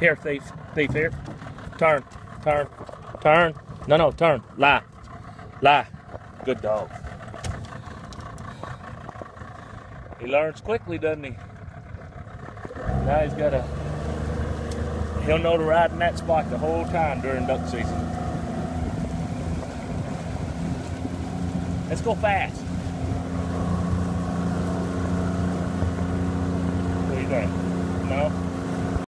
Here, thief. Thief, here. Turn. Turn. Turn. No, no, turn. Lie. Lie. Good dog. He learns quickly, doesn't he? Now he's got a. He'll know to ride in that spot the whole time during duck season. Let's go fast. What do you think?